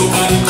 so many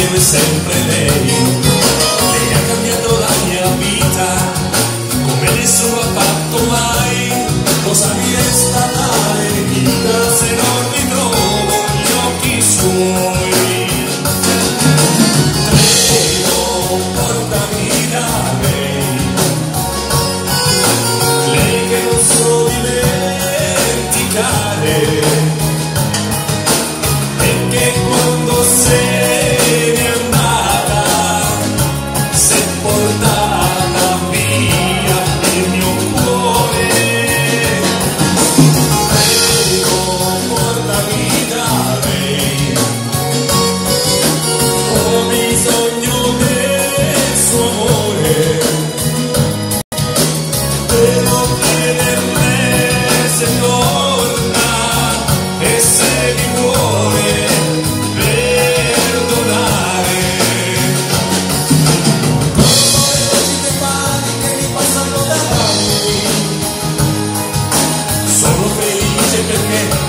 insieme sempre lei. Lei ha cambiato la mia vita come nessuno ha fatto mai. Cosa mi resta dare vita se non ritrovo gli occhi suoi? Tremo,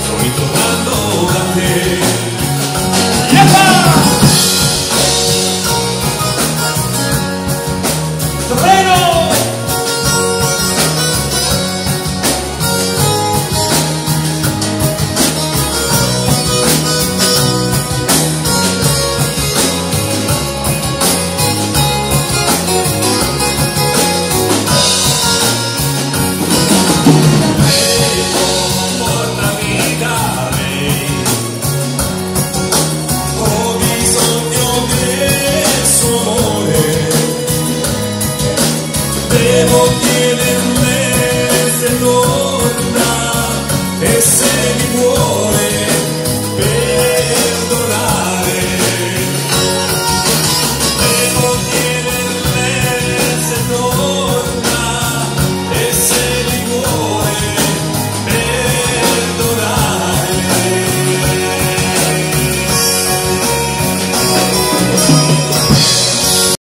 solito adórate. ¡Yepa!